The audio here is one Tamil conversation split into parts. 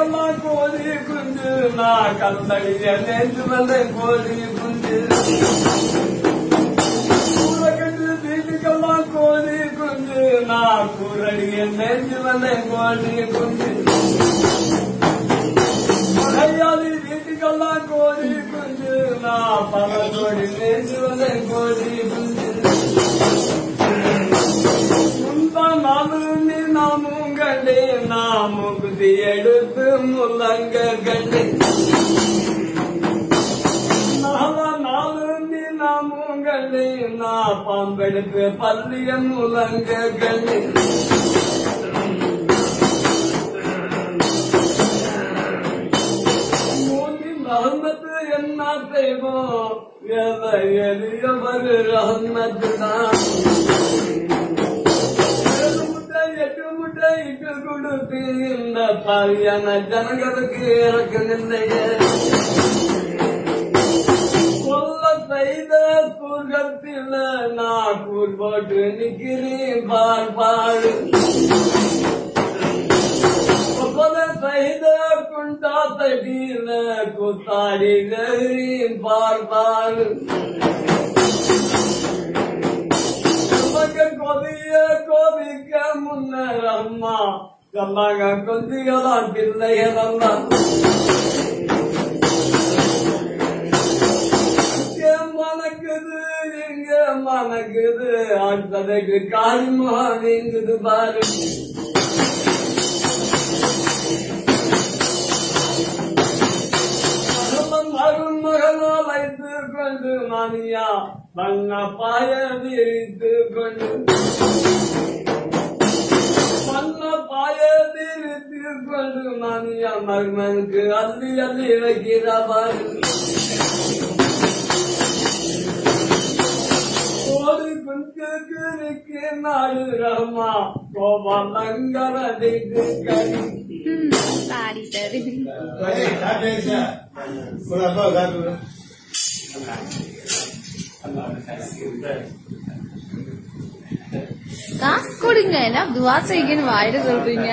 வீட்டுக்கெல்லாம் கோழி குஞ்சு நான் கல்லடிய நேற்று வந்த கோழி குஞ்சு கூறக்கட்டு வீட்டுக்கெல்லாம் கோழி குஞ்சு நான் கூறடிய நேற்று வந்த கோழி குஞ்சு மலையாளி வீட்டுக்கெல்லாம் கோழி குஞ்சு நான் பல கோடி நேற்று வந்த கோழி குஞ்சு நாமுகுதி எடுத்து முள்ளங்க கண்டு நான் பாம்பெடுத்து பள்ளிய முழங்க கண்டு மூங்கின் என்ன செய்வோம்? எதை எளியவர் தான் எட்டு முட்டை இட்டு கொடுத்து இந்த பாரியான ஜனங்களுக்கு இறக்கு நின்னைய சொல்ல செய்த சுகத்தில் நான் போட்டு நிக்கிறேன் பார்ப்பாடு பாடு சொல்ல செய்த குத்தாடி நெறீன் பார்ப்பாடு கொதிக்க முன்னர் அம்மா. கல்லாக கொந்திகளாம் பிள்ளைகளெல்லாம் இங்க மணக்குது இங்க மணக்குது. அடுத்ததுக்கு காய்மா நீங்குது பாரு. கொண்டு மணியா வண்ண பாய விரித்து கொண்டு. வண்ண பாய விரித்து கொண்டு மணியா மருமனுக்கு அள்ளி அள்ளி வைக்கிறவாறு ஒரு குஞ்சுக்கு நாடு ரஹ்மா கோபம் மங்கரடிக்கு காசு கொடுங்க என்ன துவா செய்யுங்கன்னு வாயிட சொல்றீங்க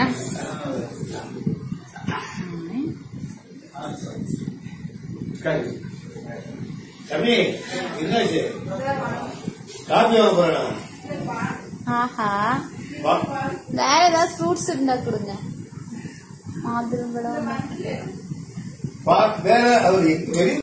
தம்பி என்னாச்சு காப்பி வாங்க போறேன் ஆஹா வா வேற ஏதாவது ஃப்ரூட்ஸ் இருந்தா கொடுங்க மாதுளம்பழம் வா வேற அவர் வெளி